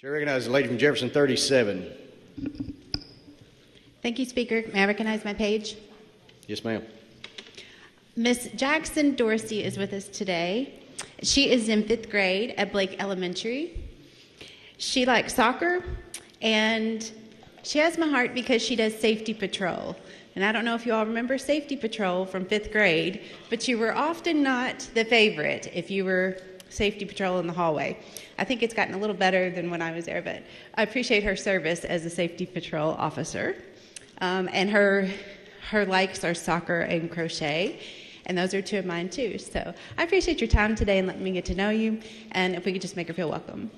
Chair recognizes the lady from Jefferson 37. Thank you, Speaker. May I recognize my page? Yes, ma'am. Miss Jackson Dorsey is with us today. She is in fifth grade at Blake Elementary. She likes soccer, and she has my heart because she does safety patrol. And I don't know if you all remember safety patrol from fifth grade, but you were often not the favorite if you were safety patrol in the hallway. I think it's gotten a little better than when I was there, but I appreciate her service as a safety patrol officer. Um, and her her likes are soccer and crochet, and those are two of mine too. So I appreciate your time today and letting me get to know you. And if we could just make her feel welcome.